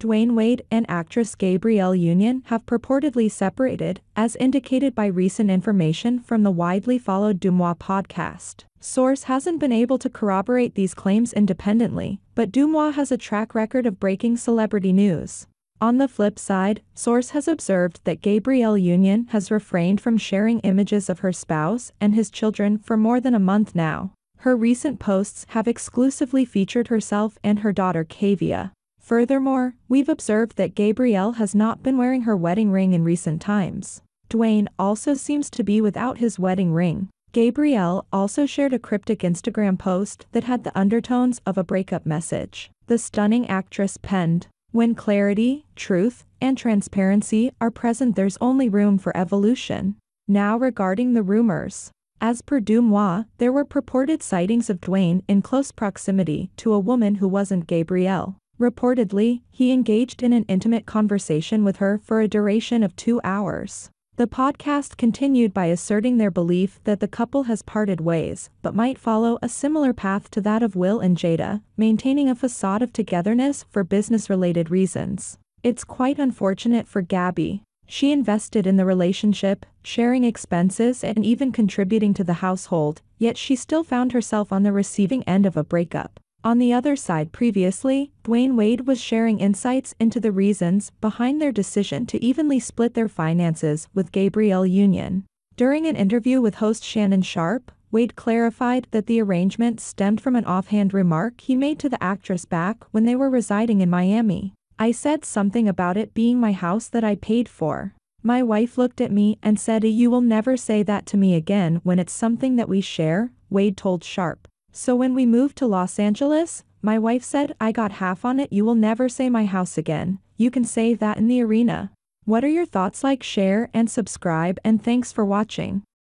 Dwyane Wade and actress Gabrielle Union have purportedly separated, as indicated by recent information from the widely followed DeuxMoi podcast. Source hasn't been able to corroborate these claims independently, but DeuxMoi has a track record of breaking celebrity news. On the flip side, Source has observed that Gabrielle Union has refrained from sharing images of her spouse and his children for more than a month now. Her recent posts have exclusively featured herself and her daughter Kaavia. Furthermore, we've observed that Gabrielle has not been wearing her wedding ring in recent times. Dwyane also seems to be without his wedding ring. Gabrielle also shared a cryptic Instagram post that had the undertones of a breakup message. The stunning actress penned, When clarity, truth, and transparency are present, there's only room for evolution. Now, regarding the rumors. As per DeuxMoi, there were purported sightings of Dwyane in close proximity to a woman who wasn't Gabrielle. Reportedly, he engaged in an intimate conversation with her for a duration of two hours. The podcast continued by asserting their belief that the couple has parted ways, but might follow a similar path to that of Will and Jada, maintaining a facade of togetherness for business related reasons. It's quite unfortunate for Gabby. She invested in the relationship, sharing expenses and even contributing to the household, yet she still found herself on the receiving end of a breakup. On the other side previously, Dwyane Wade was sharing insights into the reasons behind their decision to evenly split their finances with Gabrielle Union. During an interview with host Shannon Sharpe, Wade clarified that the arrangement stemmed from an offhand remark he made to the actress back when they were residing in Miami. I said something about it being my house that I paid for. My wife looked at me and said, You will never say that to me again when it's something that we share, Wade told Sharpe. So when we moved to Los Angeles, my wife said, I got half on it. You will never say my house again. You can say that in the arena. What are your thoughts? Like, share, and subscribe, and thanks for watching.